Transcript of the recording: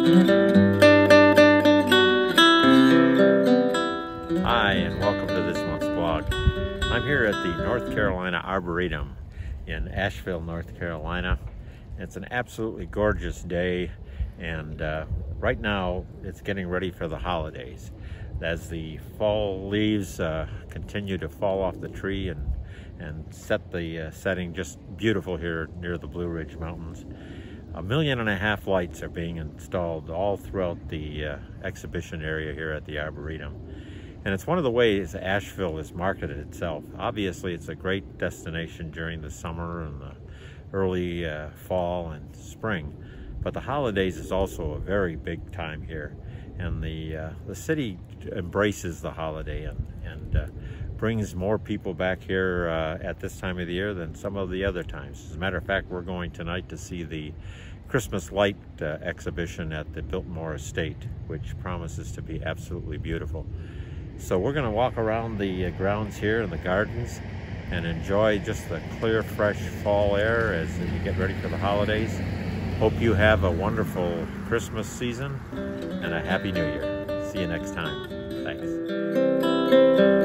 Hi, and welcome to this month's blog. I'm here at the North Carolina Arboretum in Asheville, North Carolina. It's an absolutely gorgeous day, and uh, right now it's getting ready for the holidays. As the fall leaves uh, continue to fall off the tree and, and set the uh, setting just beautiful here near the Blue Ridge Mountains. A million and a half lights are being installed all throughout the uh, exhibition area here at the Arboretum. And it's one of the ways Asheville has marketed itself. Obviously, it's a great destination during the summer and the early uh, fall and spring. But the holidays is also a very big time here. And the, uh, the city embraces the holiday and, and uh, brings more people back here uh, at this time of the year than some of the other times. As a matter of fact, we're going tonight to see the Christmas light uh, exhibition at the Biltmore Estate, which promises to be absolutely beautiful. So we're going to walk around the uh, grounds here in the gardens and enjoy just the clear, fresh fall air as you get ready for the holidays. Hope you have a wonderful Christmas season and a Happy New Year. See you next time. Thanks.